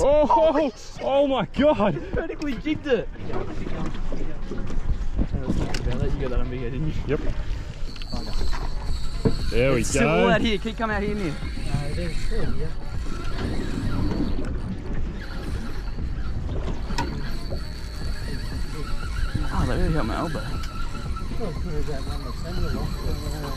Oh, oh, my god. Vertically jigged it. You got that on video, didn't you? Yep. There we It's go. out here. Keep coming out here near. Oh, that really helped my elbow.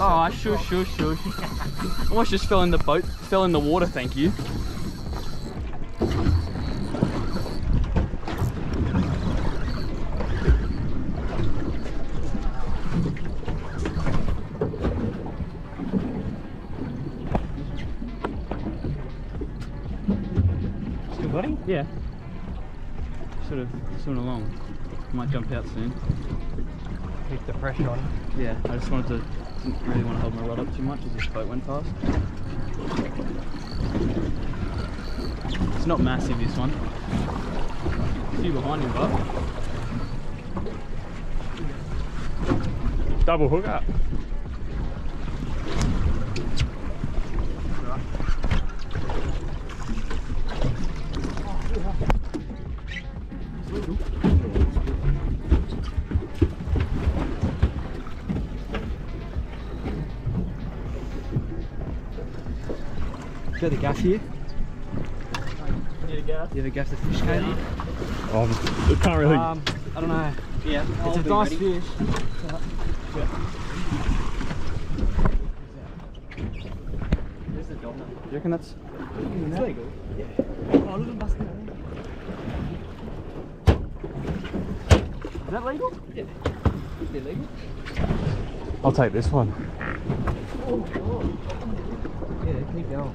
Oh, I shush, shush, shush. Almost just fell in the boat, fell in the water, thank you. Yeah. Sort of swimming along. Might jump out soon. Keep the pressure on. Yeah, I just wanted to, didn't really want to hold my rod up too much as this boat went past. It's not massive, this one. A few behind him, but Double hook up. Got the gaff here. Need a gaff? You ever gaff the fish Katie? Oh, I can't really. Um, I don't know. Yeah. It's a nice fish. There's the dog. You reckon that's? It's legal. Oh, look at busting Is that legal? Yeah. Is it legal? I'll take this one. Yeah, keep going.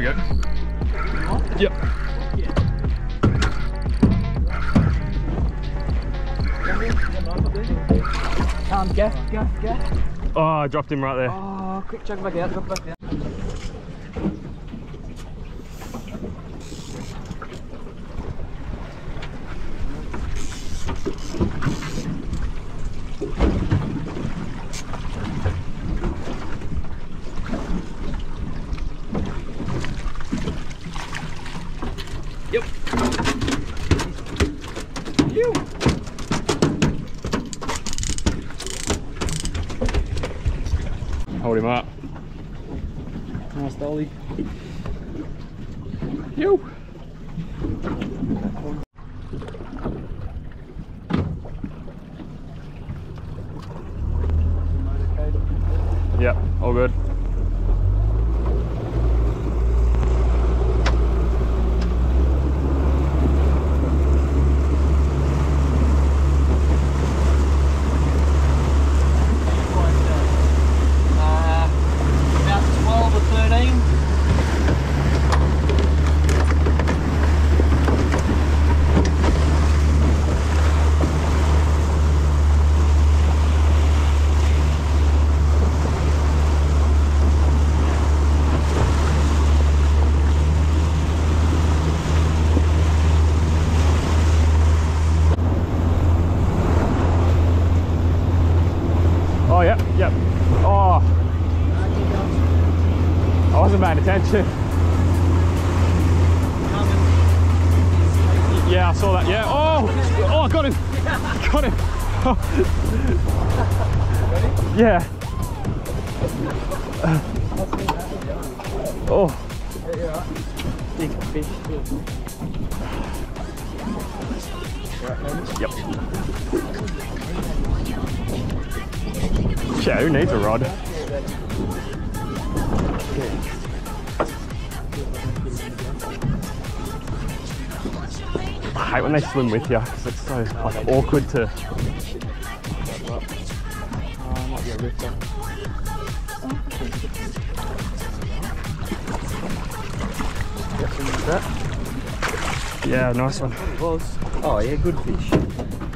we go. Yep. Um, gaff, gaff, gaff. Oh, I dropped him right there. Oh, quick, it back out, drop back down. Yep, all good. Uh, about 12 or 13. Oh, yep, yep. Oh. I wasn't paying attention. Yeah, I saw that. Yeah. Oh, oh, I got him. Got him. yeah. Oh. Big fish. Yep. Yeah, who needs a rod? I hate when they swim with you because it's so like, awkward to. Oh, might be a rifter. Yep, and that. Yeah, nice one. It was. Oh yeah, good fish.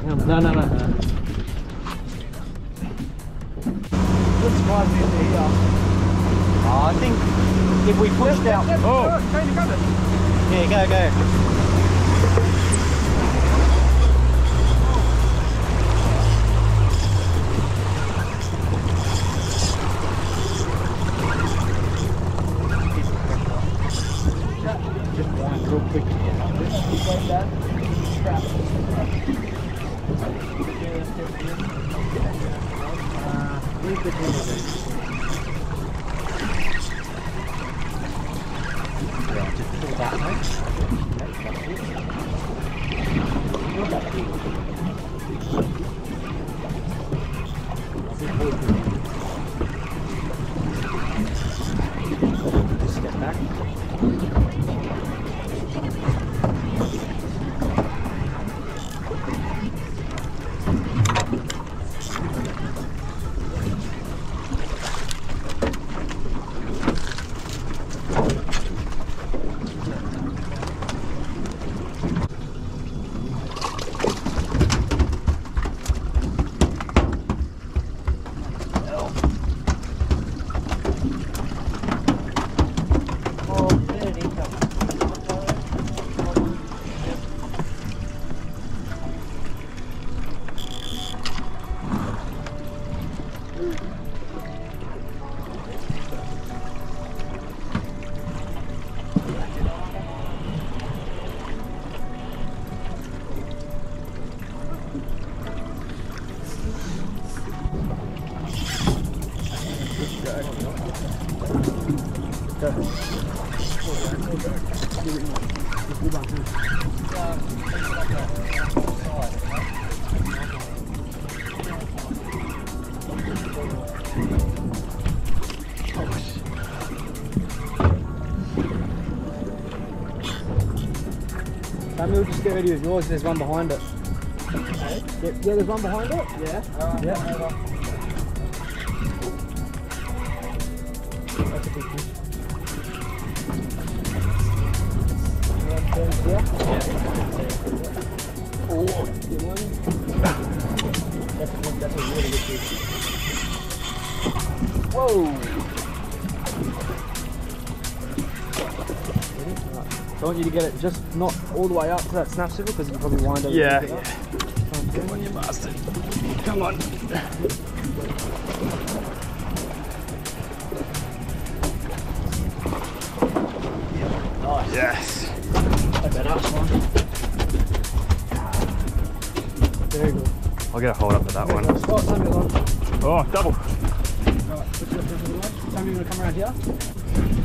No, no, no, no. Good surprise me here. Uh, Oh, I think if we pushed out. Oh, Yeah, you go, go. Just wind real quick. Just like that. Strap. Uh, the pull that that's it. Pull that thing. Just step back. Samuel, just get ready with yours. There's one behind it. Yeah, yeah there's one behind it. Yeah. yeah. That's a big fish. Yeah. Oh, good one. That's a, good- that's a really good fish. Whoa! I want you to get it just not all the way up to that snap swivel because you can probably wind over. Yeah. Come on, you bastard. Come on. Yes. I bet that's one. Very good. I'll get a hold up of that one. Spot Samuel on. Oh, double. Right, put your fish on the line. Samuel, you want to come around here?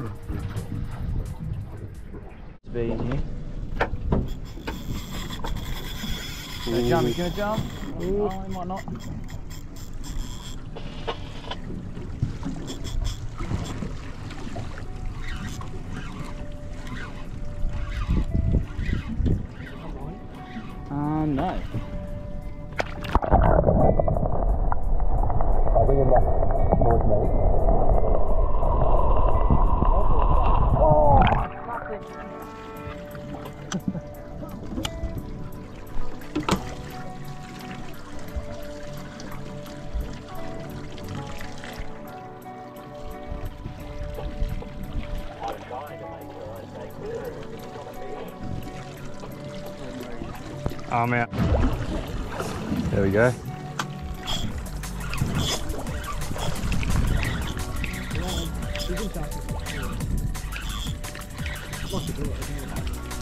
To be in here. Gonna jump, he's gonna jump. Oh, he might not. Uh, no. Oh, I'm out. There we go.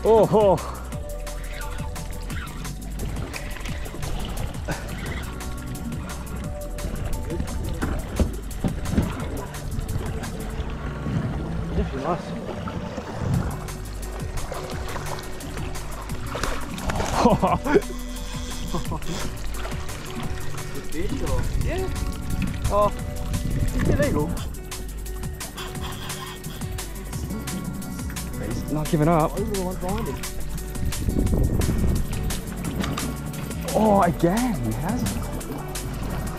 Oh, oh. Definitely nice. Yeah. oh, it's illegal. He's not giving up. Over the one behind him. Oh, again, he has.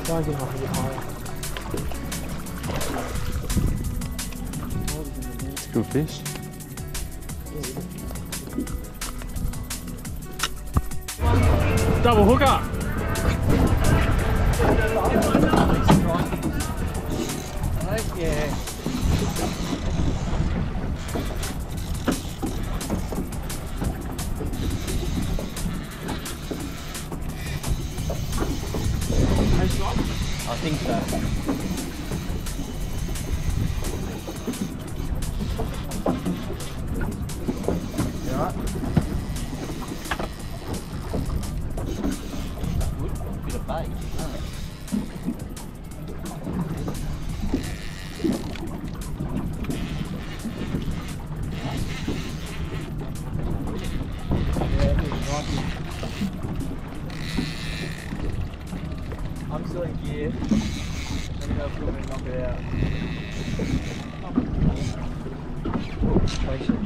Try and get up a bit higher. It's a good fish. Double hooker. Yeah. I think so. I'm still in gear. Let me know if you want me to knock it out. Oh, patient.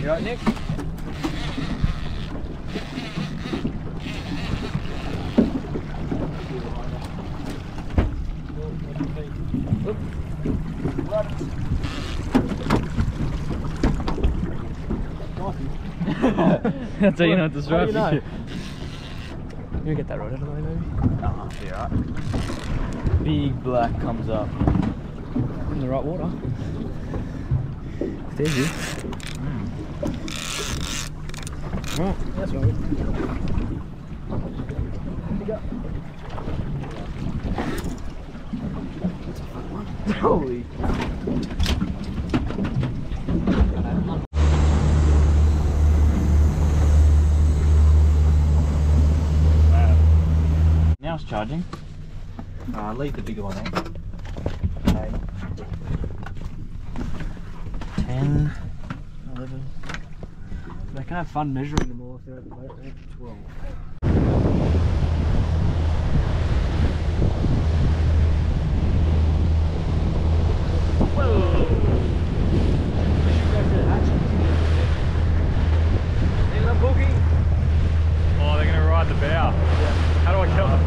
You right, Nick? That's how you know it's How do you know? You get that right out of the way, maybe? Nah, be alright. Big black comes up. In the right water. There's you. Hmm. Oh, right, that's right. Holy. Now charging. Uh, leave the bigger one out. Okay. 10, 11. They can have fun measuring them all if they're at the boat Oh, they're going to ride the bow. How do I the front?